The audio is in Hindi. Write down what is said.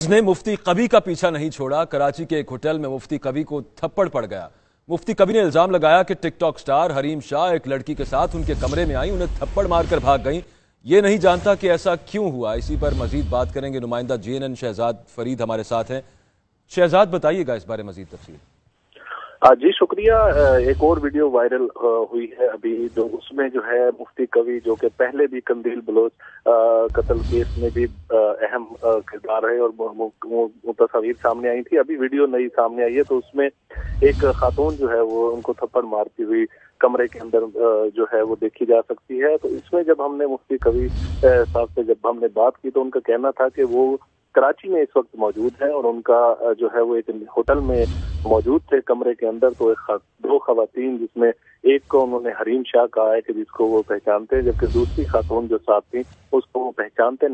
ने मुफ्ती कभी का पीछा नहीं छोड़ा, कराची के एक होटल में मुफ्ती कभी को थप्पड़ पड़ गया। मुफ्ती कभी ने इल्ज़ाम लगाया कि टिकटॉक स्टार हरीम शाह एक लड़की के साथ उनके कमरे में आई, उन्हें थप्पड़ मारकर भाग गई। ये नहीं जानता कि ऐसा क्यों हुआ। इसी पर मजीद बात करेंगे नुमाइंदा जेएनएन शहजाद फरीद हमारे साथ हैं। शहजाद, बताइएगा इस बारे मजीद तफसील। जी, शुक्रिया। एक और वीडियो वायरल हुई है अभी, जो उसमें जो है मुफ्ती कवि, जो कि पहले भी कंदील बलोच कत्ल केस में भी अहम किरदार है और तस्वीर सामने आई थी। अभी वीडियो नई सामने आई है तो उसमें एक खातून जो है वो उनको थप्पड़ मारती हुई कमरे के अंदर जो है वो देखी जा सकती है। तो इसमें जब हमने मुफ्ती कवि साहब से जब हमने बात की तो उनका कहना था कि वो कराची में इस वक्त मौजूद है और उनका जो है वो एक होटल में मौजूद थे कमरे के अंदर तो एक दो खातन जिसमें एक को उन्होंने हरीम शाह कहा है कि जिसको वो पहचानते हैं, जबकि दूसरी खातून जो साथ थी, उसको वो पहचानते